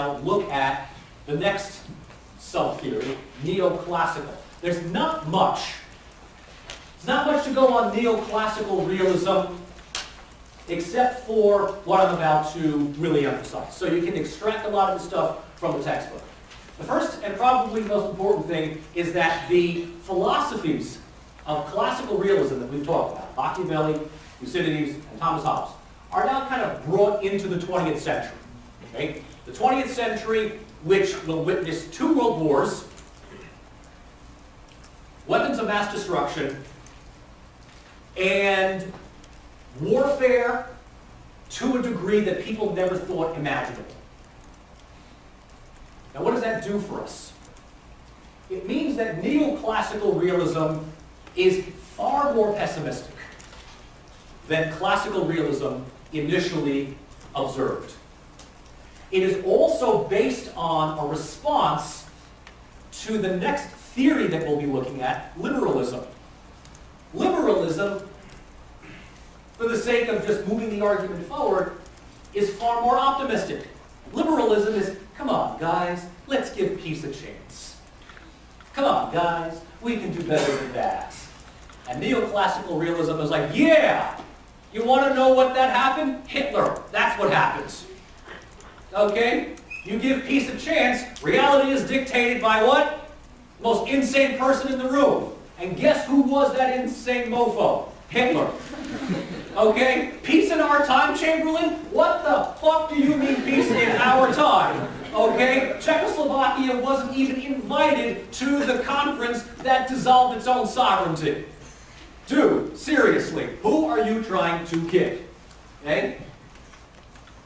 now look at the next sub-theory, neoclassical. There's not much. There's not much to go on neoclassical realism except for what I'm about to really emphasize. So you can extract a lot of the stuff from the textbook. The first and probably most important thing is that the philosophies of classical realism that we've talked about, Machiavelli, Thucydides, and Thomas Hobbes, are now kind of brought into the 20th century. Okay? The 20th century, which will witness two world wars, weapons of mass destruction, and warfare to a degree that people never thought imaginable. Now what does that do for us? It means that neoclassical realism is far more pessimistic than classical realism initially observed. It is also based on a response to the next theory that we'll be looking at, liberalism. Liberalism, for the sake of just moving the argument forward, is far more optimistic. Liberalism is, come on guys, let's give peace a chance. Come on guys, we can do better than that. And neoclassical realism is like, yeah, you want to know what that happened? Hitler, that's what happens. Okay? You give peace a chance, reality is dictated by what? The Most insane person in the room. And guess who was that insane mofo? Hitler. Okay? Peace in our time, Chamberlain? What the fuck do you mean peace in our time? Okay? Czechoslovakia wasn't even invited to the conference that dissolved its own sovereignty. Dude, seriously, who are you trying to kid? Okay? Eh?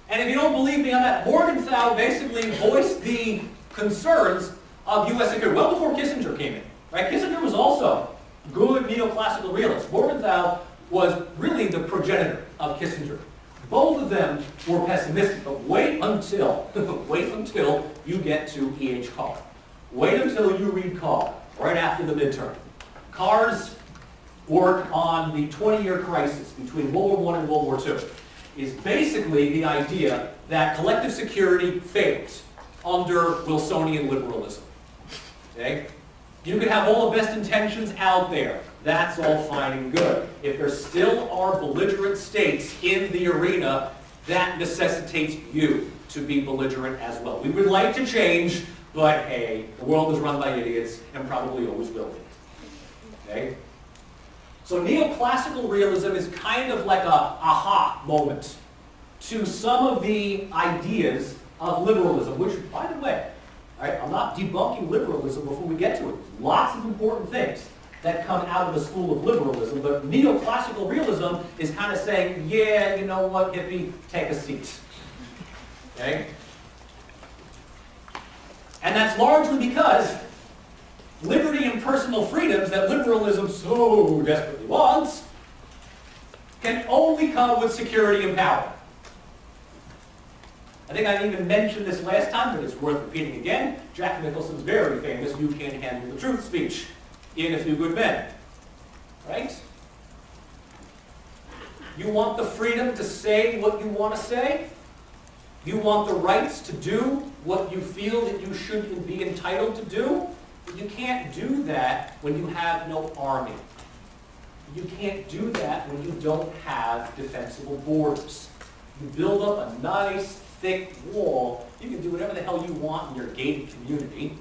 And if you don't believe me on that, Morgenthau basically voiced the concerns of U.S. security well before Kissinger came in. Right? Kissinger was also good neoclassical realist. Morgenthau was really the progenitor of Kissinger. Both of them were pessimistic, but wait until, wait until you get to E.H. Carr. Wait until you read Carr, right after the midterm. Carr's work on the 20-year crisis between World War I and World War II is basically the idea that collective security fails under Wilsonian liberalism. Okay? You can have all the best intentions out there. That's all fine and good. If there still are belligerent states in the arena, that necessitates you to be belligerent as well. We would like to change, but hey, the world is run by idiots and probably always will be. Okay? So neoclassical realism is kind of like a aha moment to some of the ideas of liberalism, which, by the way, right, I'm not debunking liberalism before we get to it. Lots of important things that come out of the school of liberalism, but neoclassical realism is kind of saying, yeah, you know what, hippie, take a seat. Okay? And that's largely because liberty and personal freedoms that liberalism so desperately wants can only come with security and power. I think I even mentioned this last time, but it's worth repeating again. Jack Nicholson's very famous You Can't Handle the Truth speech in A Few Good Men. Right? You want the freedom to say what you want to say? You want the rights to do what you feel that you should be entitled to do? You can't do that when you have no army. You can't do that when you don't have defensible borders. You build up a nice, thick wall. You can do whatever the hell you want in your gated community.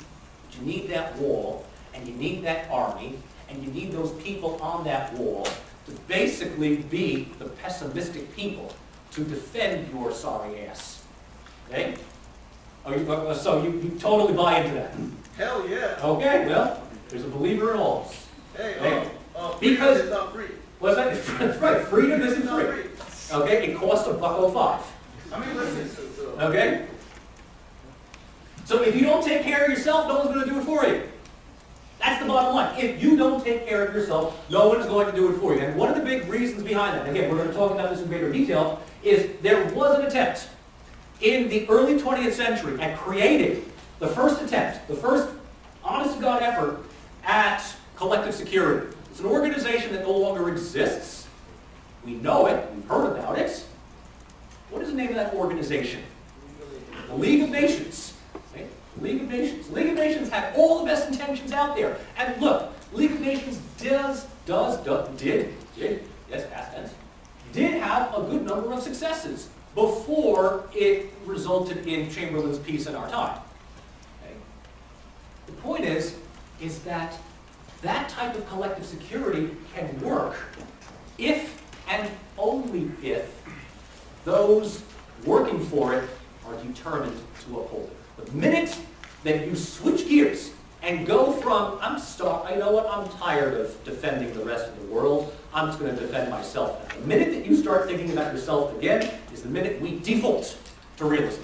But you need that wall, and you need that army, and you need those people on that wall to basically be the pessimistic people to defend your sorry ass. Okay? You, uh, so you, you totally buy into that? Hell yeah. Okay, well, there's a believer in all. Hey, Hey, uh, uh, because- freedom is not free. Was that, that's right, freedom isn't It's free. Okay, it costs a buck oh five. I mean, listen, Okay? So if you don't take care of yourself, no one's going to do it for you. That's the bottom line. If you don't take care of yourself, no one is going to do it for you. And one of the big reasons behind that, again, we're going to talk about this in greater detail, is there was an attempt in the early 20th century at creating the first attempt, the first honest-to-God effort at collective security. It's an organization that no longer exists. We know it. We've heard about it. What is the name of that organization? The League of Nations. The League of Nations. League of Nations had all the best intentions out there. And look, League of Nations does, does, does did, did, yes, past tense, did have a good number of successes before it resulted in Chamberlain's peace in our time. Point is, is that that type of collective security can work if and only if those working for it are determined to uphold it. The minute that you switch gears and go from, I'm stuck, I know what, I'm tired of defending the rest of the world, I'm just going to defend myself. And the minute that you start thinking about yourself again is the minute we default to realism.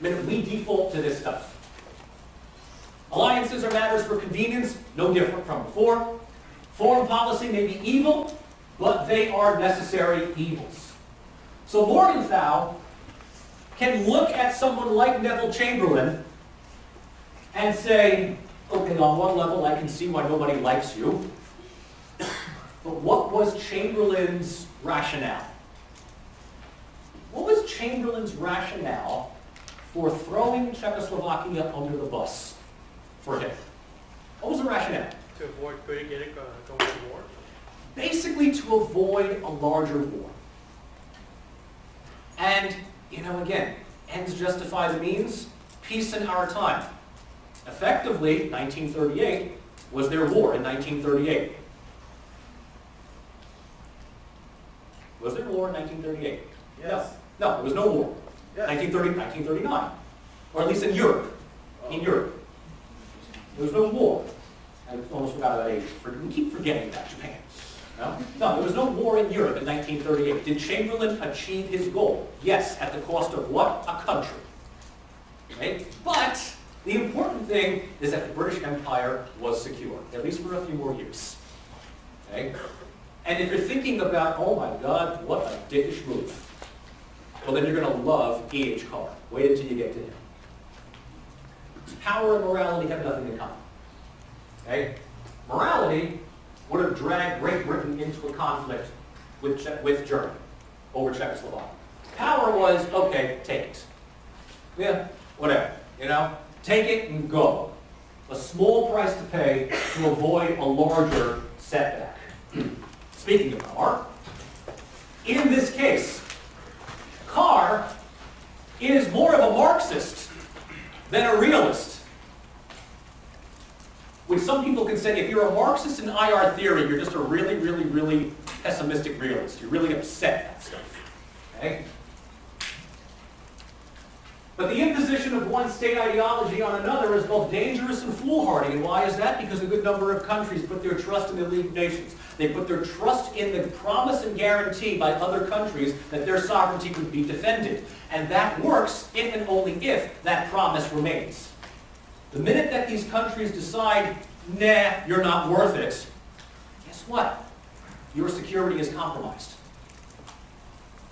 The minute we default to this stuff. Alliances are matters for convenience, no different from before. Foreign policy may be evil, but they are necessary evils. So Morgenthau can look at someone like Neville Chamberlain and say, okay, on one level I can see why nobody likes you, but what was Chamberlain's rationale? What was Chamberlain's rationale for throwing Czechoslovakia under the bus for him? What was the rationale? To avoid getting uh, going to war? Basically to avoid a larger war. And, you know, again, ends justify the means, peace in our time. Effectively, 1938 was their war in 1938. Was there war in 1938? Yes. No, no, there was no war. Yes. 1930, 1939. Or at least in Europe. In Europe. There was no war. I almost forgot about Asia. We keep forgetting about Japan. No? No, there was no war in Europe in 1938. Did Chamberlain achieve his goal? Yes, at the cost of what? A country. Right? But the important thing is that the British Empire was secure, at least for a few more years. Okay? And if you're thinking about, oh my God, what a dickish move, well then you're going to love E.H. Carr. Wait until you get to him. Power and morality have nothing in common. Okay? Morality would have dragged Great Britain into a conflict with, che with Germany over Czechoslovakia. Power was, okay, take it. Yeah, whatever, you know? Take it and go. A small price to pay to avoid a larger setback. Speaking of Carr, in this case, Carr is more of a Marxist than a realist. Which some people can say, if you're a Marxist in IR theory, you're just a really, really, really pessimistic realist. You're really upset at stuff. Okay? But the imposition of one state ideology on another is both dangerous and foolhardy. And why is that? Because a good number of countries put their trust in the League of Nations. They put their trust in the promise and guarantee by other countries that their sovereignty would be defended. And that works if and only if that promise remains. The minute that these countries decide, nah, you're not worth it, guess what? Your security is compromised.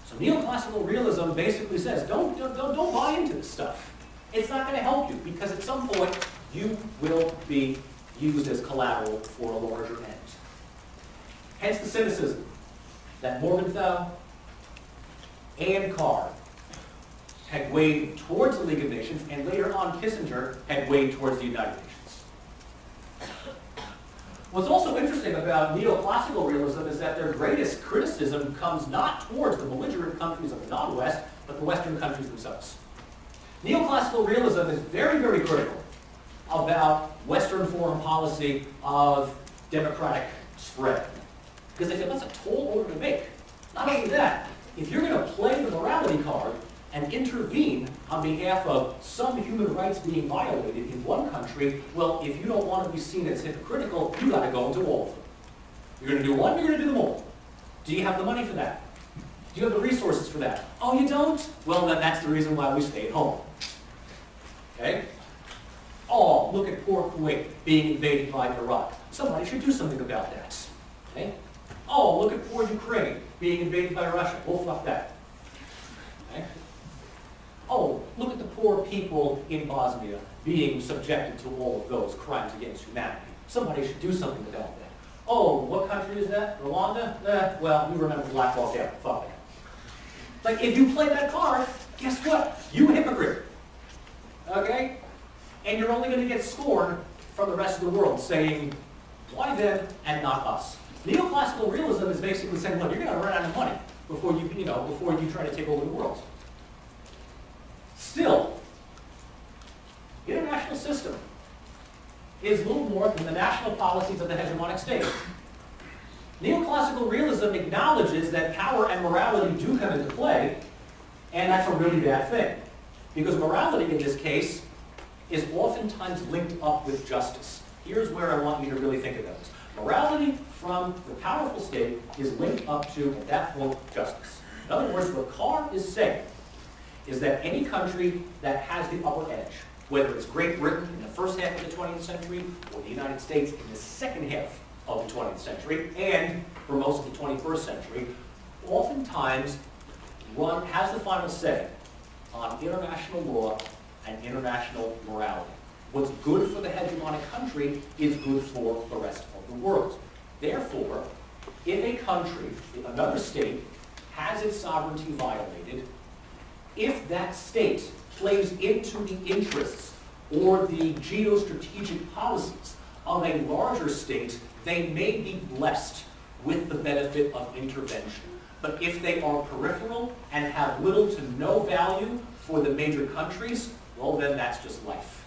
So neoclassical realism basically says, don't, don't, don't buy into this stuff. It's not going to help you because at some point you will be used as collateral for a larger end. Hence the cynicism that Morgenthau and Carr had weighed towards the League of Nations and later on Kissinger had weighed towards the United Nations. What's also interesting about neoclassical realism is that their greatest criticism comes not towards the belligerent countries of the non-West, but the Western countries themselves. Neoclassical realism is very, very critical about Western foreign policy of democratic spread. Because they say that's a tall order to make. Not only that, if you're going to play the morality card and intervene on behalf of some human rights being violated in one country, well, if you don't want to be seen as hypocritical, you got to go into all of them. You're going to do one, you're going to do them all. Do you have the money for that? Do you have the resources for that? Oh, you don't? Well, then that's the reason why we stay at home. Okay? Oh, look at poor Kuwait being invaded by Iraq. Somebody should do something about that. Okay? Oh, look at poor Ukraine being invaded by Russia. We'll fuck that. Okay? Oh, look at the poor people in Bosnia being subjected to all of those crimes against humanity. Somebody should do something about that. Oh, what country is that? Rwanda? Eh, well, we remember Black Hawk Down. Fuck it. Like, if you play that card, guess what? You hypocrite. okay? And you're only gonna get scorn from the rest of the world saying, why them and not us? Neoclassical realism is basically saying, look, you're gonna run out of money before you, you know, before you try to take over the world. Still, international system is little more than the national policies of the hegemonic state. Neoclassical realism acknowledges that power and morality do come into play, and that's a really bad thing. Because morality in this case is oftentimes linked up with justice. Here's where I want you to really think about this. Morality from the powerful state is linked up to, at that point, justice. In other words, Carr is saying is that any country that has the upper edge, whether it's Great Britain in the first half of the 20th century or the United States in the second half of the 20th century and for most of the 21st century, oftentimes run, has the final say on international law and international morality. What's good for the hegemonic country is good for the rest of the world. Therefore, if a country, another state, has its sovereignty violated, if that state plays into the interests or the geostrategic policies of a larger state, they may be blessed with the benefit of intervention. But if they are peripheral and have little to no value for the major countries, well then that's just life.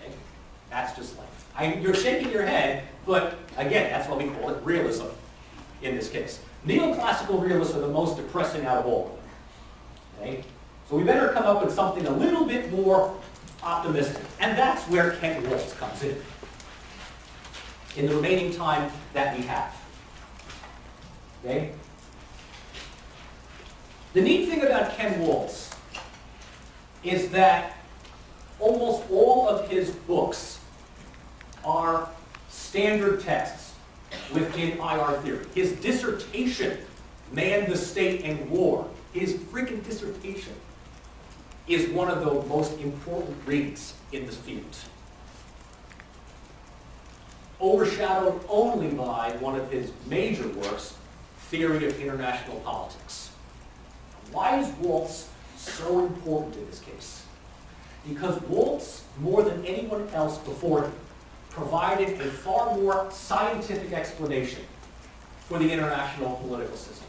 Okay? That's just life. I, you're shaking your head, but again, that's why we call it realism in this case. Neoclassical realists are the most depressing out of all? So we better come up with something a little bit more optimistic. And that's where Ken Waltz comes in. In the remaining time that we have. Okay? The neat thing about Ken Waltz is that almost all of his books are standard texts within IR theory. His dissertation, Man, the State, and War, his freaking dissertation is one of the most important reads in this field. Overshadowed only by one of his major works, Theory of International Politics. Why is Waltz so important in this case? Because Waltz, more than anyone else before him, provided a far more scientific explanation for the international political system.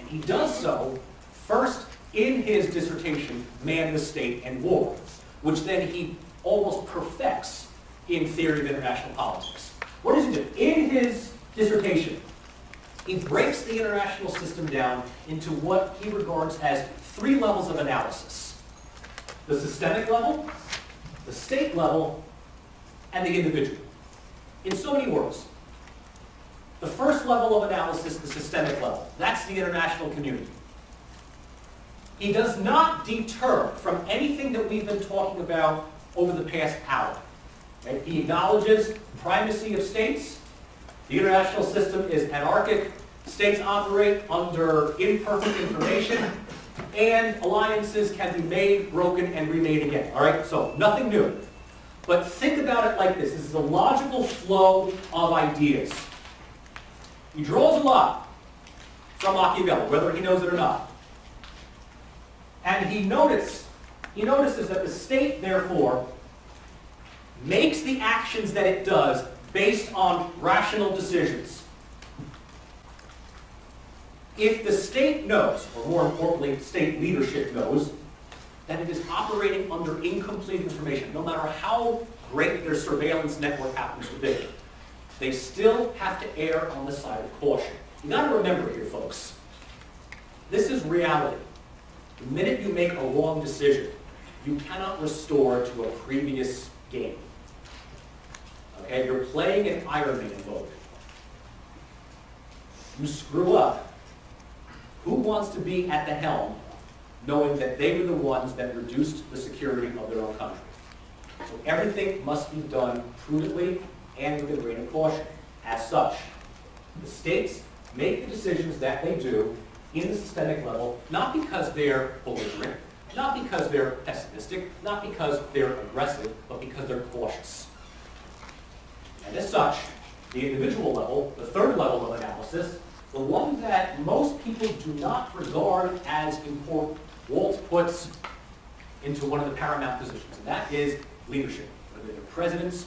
And he does so first in his dissertation, Man, the State, and War, which then he almost perfects in Theory of International Politics. What does he do? In his dissertation, he breaks the international system down into what he regards as three levels of analysis. The systemic level, the state level, and the individual. In so many words, the first level of analysis, the systemic level, that's the international community. He does not deter from anything that we've been talking about over the past hour. He acknowledges primacy of states. The international system is anarchic. States operate under imperfect information. And alliances can be made, broken, and remade again. All right? So nothing new. But think about it like this. This is a logical flow of ideas. He draws a lot from Machiavelli, whether he knows it or not. And he notice, he notices that the state, therefore, makes the actions that it does based on rational decisions. If the state knows, or more importantly, state leadership knows, that it is operating under incomplete information, no matter how great their surveillance network happens to be. They still have to err on the side of caution. You've got to remember here, folks, this is reality. The minute you make a wrong decision, you cannot restore to a previous game. Okay, you're playing an Iron Man mode. You screw up. Who wants to be at the helm knowing that they were the ones that reduced the security of their own country? So everything must be done prudently and with a grain of caution. As such, the states make the decisions that they do in the systemic level, not because they're belligerent, not because they're pessimistic, not because they're aggressive, but because they're cautious. And as such, the individual level, the third level of analysis, the one that most people do not regard as important, Waltz puts into one of the paramount positions, and that is leadership, whether they're presidents,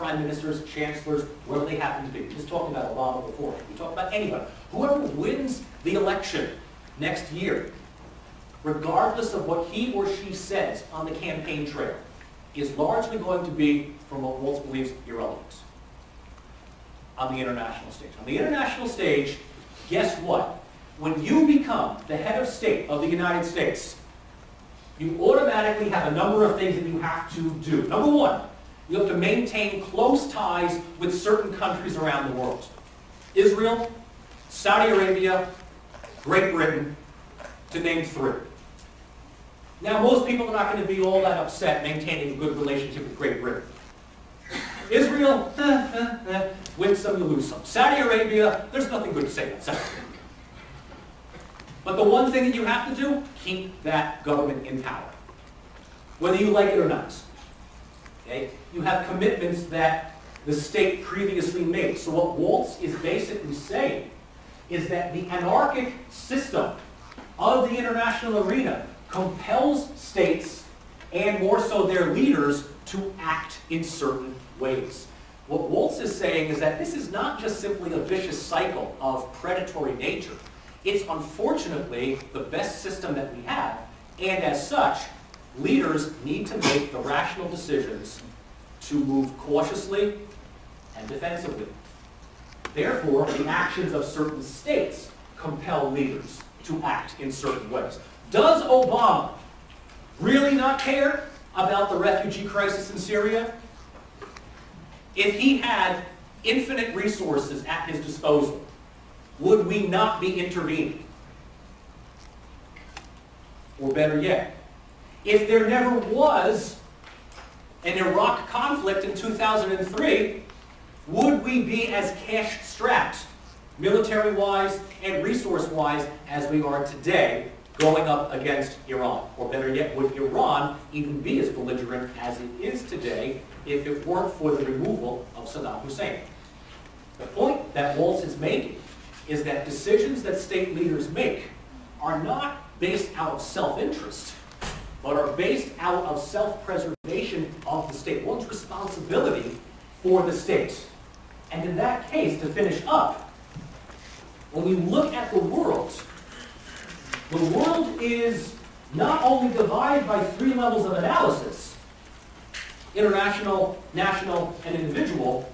prime ministers, chancellors, wherever they happen to be. We just talking about Obama before. We talked about anybody. Whoever wins the election next year, regardless of what he or she says on the campaign trail, is largely going to be, from what Waltz believes, irrelevant on the international stage. On the international stage, guess what? When you become the head of state of the United States, you automatically have a number of things that you have to do. Number one, you have to maintain close ties with certain countries around the world. Israel, Saudi Arabia, Great Britain, to name three. Now, most people are not going to be all that upset maintaining a good relationship with Great Britain. Israel, eh, eh, eh, win some, you lose some. Saudi Arabia, there's nothing good to say about Saudi Arabia. But the one thing that you have to do, keep that government in power, whether you like it or not. Okay? You have commitments that the state previously made. So what Waltz is basically saying is that the anarchic system of the international arena compels states, and more so their leaders, to act in certain ways. What Waltz is saying is that this is not just simply a vicious cycle of predatory nature. It's unfortunately the best system that we have, and as such, leaders need to make the rational decisions to move cautiously and defensively. Therefore, the actions of certain states compel leaders to act in certain ways. Does Obama really not care about the refugee crisis in Syria? If he had infinite resources at his disposal, would we not be intervening? Or better yet, if there never was an Iraq conflict in 2003, would we be as cash-strapped, military-wise and resource-wise, as we are today going up against Iran? Or better yet, would Iran even be as belligerent as it is today if it weren't for the removal of Saddam Hussein? The point that Waltz is making is that decisions that state leaders make are not based out of self-interest, but are based out of self-preservation of the state, one's responsibility for the state. And in that case, to finish up, when we look at the world, the world is not only divided by three levels of analysis, international, national, and individual,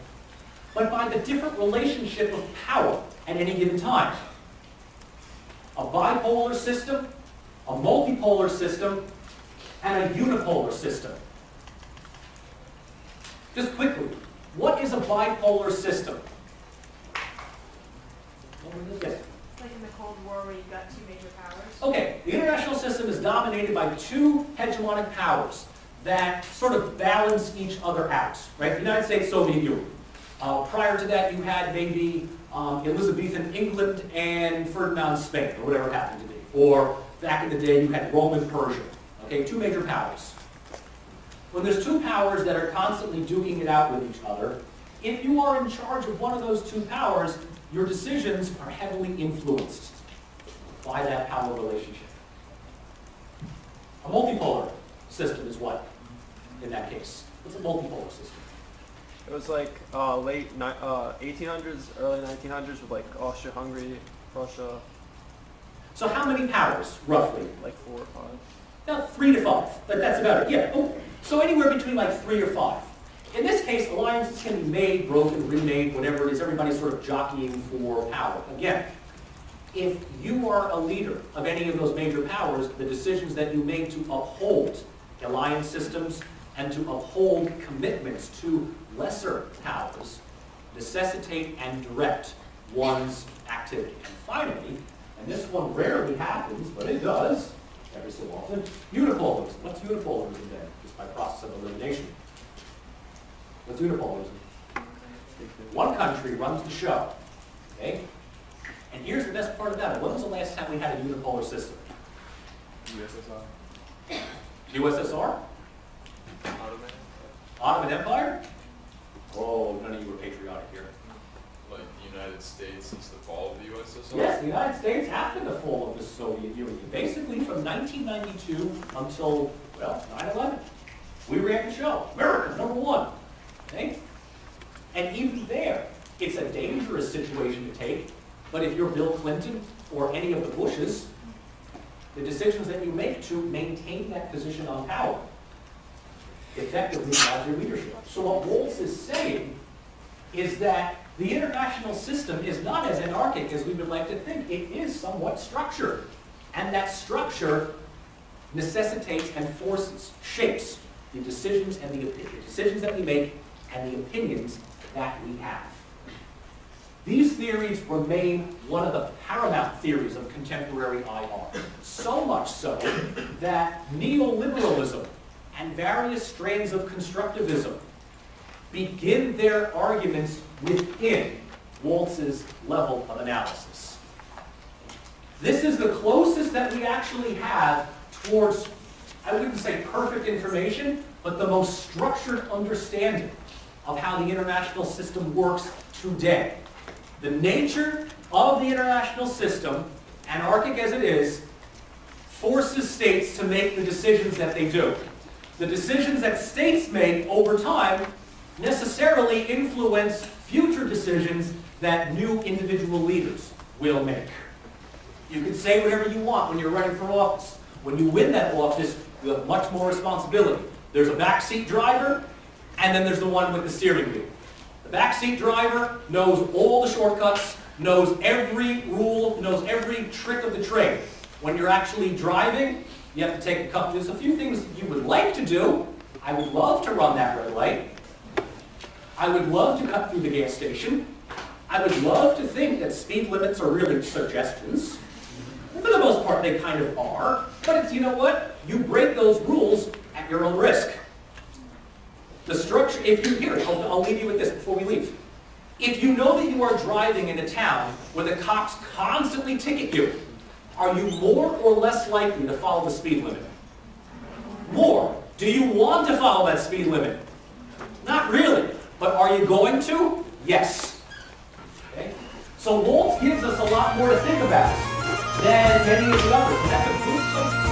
but by the different relationship of power at any given time. A bipolar system, a multipolar system, and a unipolar system. Just quickly, what is a bipolar system? Yes. Like in the Cold War where you got two major powers? Okay, the international system is dominated by two hegemonic powers that sort of balance each other out, right? The United States, Soviet Union. Uh, prior to that, you had maybe um, Elizabethan England and Ferdinand Spain, or whatever it happened to be. Or back in the day, you had Roman Persia. Okay, two major powers. When there's two powers that are constantly duking it out with each other, if you are in charge of one of those two powers, your decisions are heavily influenced by that power relationship. A multipolar system is what in that case? What's a multipolar system? It was like uh, late ni- uh, 1800s, early 1900s with like Austria-Hungary, Russia, So how many powers, roughly? like four or five. About three to five, but that's about it, yeah. Oh, So anywhere between like three or five. In this case, alliances can be made, broken, remade, whatever it is, everybody's sort of jockeying for power. Again, if you are a leader of any of those major powers, the decisions that you make to uphold alliance systems and to uphold commitments to lesser powers necessitate and direct one's activity. And finally, and this one rarely happens, but it does every so often, unipolarism. What's unipolarism then? Just by process of elimination. What's unipolarism? One country runs the show, okay? And here's the best part about it. When was the last time we had a unipolar system? USSR. USSR? Ottoman. Ottoman Empire? Oh, none of you were patriotic here. United States since the fall of the USSR? Yes, the United States after the fall of the Soviet Union, basically from 1992 until, well, 9/11. We ran the show, America, number one, okay? And even there, it's a dangerous situation to take, but if you're Bill Clinton or any of the Bushes, the decisions that you make to maintain that position on power effectively drives your leadership. So what Waltz is saying is that the international system is not as anarchic as we would like to think. It is somewhat structured. And that structure necessitates and forces, shapes the decisions and the, the decisions that we make and the opinions that we have. These theories remain one of the paramount theories of contemporary IR. So much so that neoliberalism and various strains of constructivism begin their arguments within Waltz's level of analysis. This is the closest that we actually have towards, I wouldn't say perfect information, but the most structured understanding of how the international system works today. The nature of the international system, anarchic as it is, forces states to make the decisions that they do. The decisions that states make over time necessarily influence future decisions that new individual leaders will make. You can say whatever you want when you're running for office. When you win that office, you have much more responsibility. There's a backseat driver, and then there's the one with the steering wheel. The backseat driver knows all the shortcuts, knows every rule, knows every trick of the trade. When you're actually driving, you have to take a couple, there's a few things you would like to do. I would love to run that red light. I would love to cut through the gas station. I would love to think that speed limits are really suggestions. For the most part, they kind of are. But it's, you know what? You break those rules at your own risk. The structure, if you, here, I'll, I'll leave you with this before we leave. If you know that you are driving in a town where the cops constantly ticket you, are you more or less likely to follow the speed limit? More. Do you want to follow that speed limit? Not really. But are you going to? Yes. Okay? So Waltz gives us a lot more to think about than many of the others.